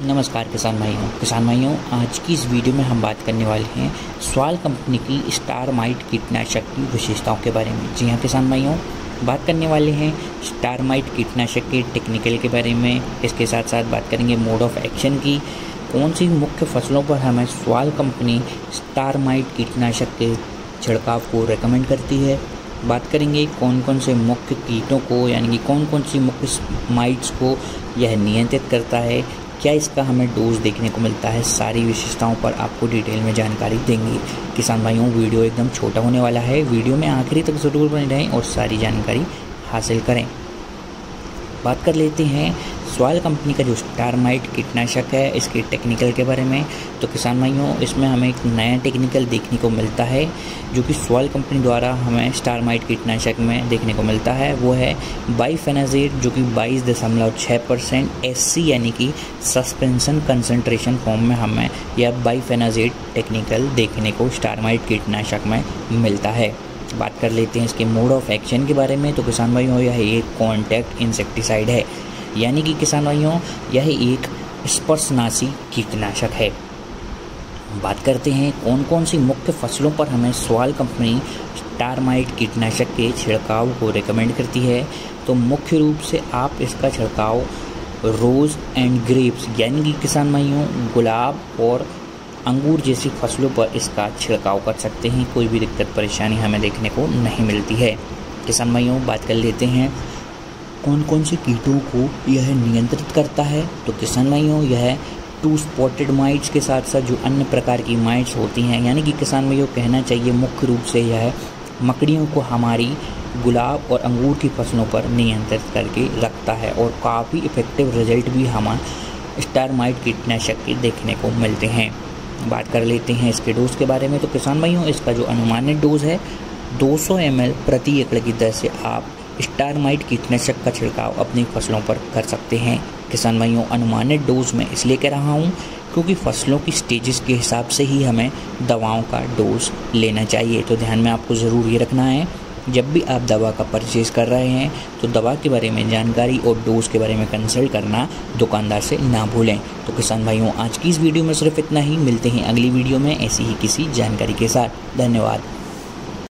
नमस्कार किसान भाइयों। किसान भाइयों, आज की इस वीडियो में हम बात करने वाले हैं स्वाल कंपनी की स्टार माइट कीटनाशक की विशेषताओं के बारे में। जी हाँ किसान भाइयों, बात करने वाले हैं स्टार माइट कीटनाशक के टेक्निकल के बारे में। इसके साथ साथ बात करेंगे मोड ऑफ़ एक्शन की। कौन सी मुख्य फ़सलों पर हमें स्वाल कंपनी स्टार माइट कीटनाशक के छिड़काव को रिकमेंड करती है? बात करेंगे कौन कौन से मुख्य कीटों को, यानी कि कौन कौन सी मुख्य माइट्स को यह नियंत्रित करता है? क्या इसका हमें डोज देखने को मिलता है? सारी विशेषताओं पर आपको डिटेल में जानकारी देंगे। किसान भाइयों, वीडियो एकदम छोटा होने वाला है। वीडियो में आखिरी तक ज़रूर बने रहें और सारी जानकारी हासिल करें। बात कर लेते हैं सॉयल कंपनी का जो स्टारमाइट कीटनाशक है, इसके टेक्निकल के बारे में तो किसान भाइयों, इसमें हमें एक नया टेक्निकल देखने को मिलता है, जो कि सॉयल कंपनी द्वारा हमें स्टारमाइट कीटनाशक में देखने को मिलता है। वो है बाईफेनाजेट जो कि बाईस दशमलव छः परसेंट एस यानी कि सस्पेंशन कंसनट्रेशन फॉर्म में हमें यह बाईफेनाजेट टेक्निकल देखने को स्टारमाइट कीटनाशक में मिलता है। बात कर लेते हैं इसके मोड ऑफ़ एक्शन के बारे में तो किसान भाइयों, यह एक कॉन्टैक्ट इंसेक्टिसाइड है। यानी कि किसान भाइयों यह एक स्पर्शनाशी कीटनाशक है। बात करते हैं कौन कौन सी मुख्य फ़सलों पर हमें सवाल कंपनी टारमाइट कीटनाशक के छिड़काव को रिकमेंड करती है। तो मुख्य रूप से आप इसका छिड़काव रोज़ एंड ग्रेप्स यानी कि किसान भाइयों, गुलाब और अंगूर जैसी फ़सलों पर इसका छिड़काव कर सकते हैं। कोई भी दिक्कत, परेशानी हमें देखने को नहीं मिलती है। किसान भाइयों, बात कर लेते हैं कौन कौन से कीटों को यह नियंत्रित करता है? तो किसान भाइयों, यह टू स्पॉटेड माइट्स के साथ साथ जो अन्य प्रकार की माइट्स होती हैं, यानी कि किसान भाइयों, कहना चाहिए मुख्य रूप से यह मकड़ियों को हमारी गुलाब और अंगूर की फ़सलों पर नियंत्रित करके रखता है और काफ़ी इफ़ेक्टिव रिज़ल्ट भी हम स्टार माइट कीटनाशक के देखने को मिलते हैं। बात कर लेते हैं इसके डोज के बारे में। तो किसान भाइयों, इसका जो अनुमानित डोज है 200 सौ प्रति एकड़ की दर से आप स्टारमाइट कीटनाशक का छिड़काव अपनी फ़सलों पर कर सकते हैं। किसान भाइयों, अनुमानित डोज में इसलिए कह रहा हूँ, क्योंकि फ़सलों की स्टेजेस के हिसाब से ही हमें दवाओं का डोज लेना चाहिए। तो ध्यान में आपको ज़रूर ये रखना है, जब भी आप दवा का परचेज कर रहे हैं तो दवा के बारे में जानकारी और डोज के बारे में कंसल्ट करना दुकानदार से ना भूलें। तो किसान भाइयों, आज की इस वीडियो में सिर्फ़ इतना ही। मिलते हैं अगली वीडियो में ऐसी ही किसी जानकारी के साथ। धन्यवाद।